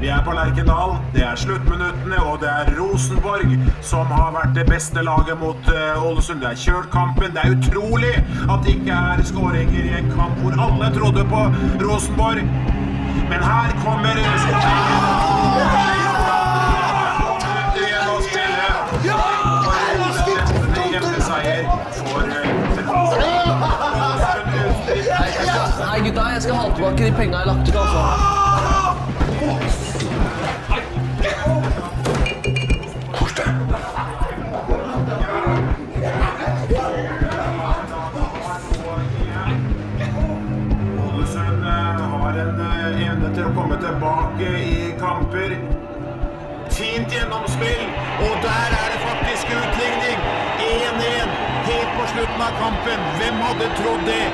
Vi er på Lerkendal, det er sluttminuttene, og det er Rosenborg som har vært det beste laget mot eh, Ålesund. Det er kjørt kampen. Det er utrolig at det ikke er skåringer i en kamp hvor alle trodde på Rosenborg. Men her kommer eh. Nei, gutta, jeg skal ha tilbake de penga jeg lagt ut, altså. Har en eh, evne til å komme tilbake i kamper. Fint gjennomspill, og der er det faktisk utligning. 1-1 helt på slutten av kampen. Hvem hadde trodd det?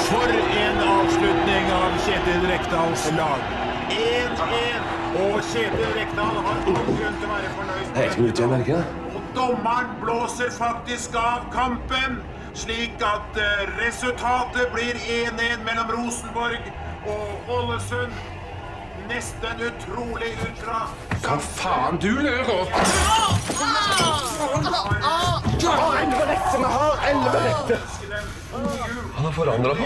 For en avslutning av Kjetil Rekdals lag. 1-1, og Kjetil Rekdal har all grunn til å være fornøyd. Minutt igjen, er ikke det? Og dommeren blåser faktisk av kampen, slik at eh, resultatet blir 1-1 mellom Rosenborg og Ålesund. Nesten utrolig ultra. Hva faen du lurer? Han har forandra på.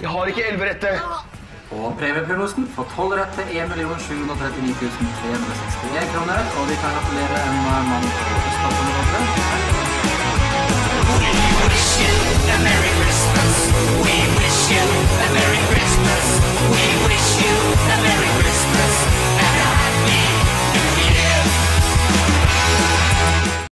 Jeg har ikke elverette. Og premieprognosen for 12 rett til 1 739 361 kroner. Og vi kan gratulere en mann på Østlandsområdet.